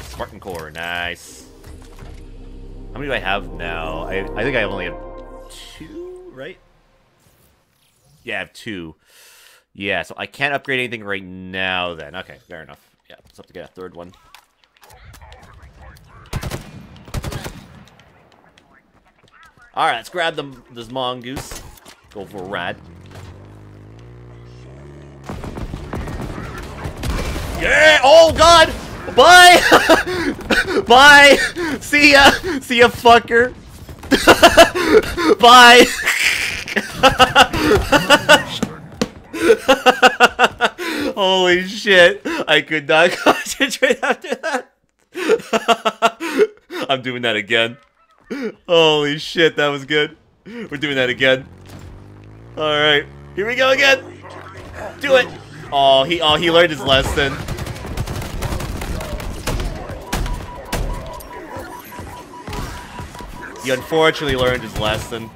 Spartan core, nice. How many do I have now? I, I think I only have two, right? Yeah, I have two. Yeah, so I can't upgrade anything right now then. Okay, fair enough. Yeah, let's have to get a third one. Alright, let's grab the, this mongoose. Go for a ride. Yeah! Oh god! Bye! Bye! See ya! See ya, fucker! Bye! Holy shit! I could not concentrate after that. I'm doing that again. Holy shit, that was good. We're doing that again. Alright, here we go again. Do it. Oh, he oh he learned his lesson. He unfortunately learned his lesson.